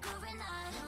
grooving on.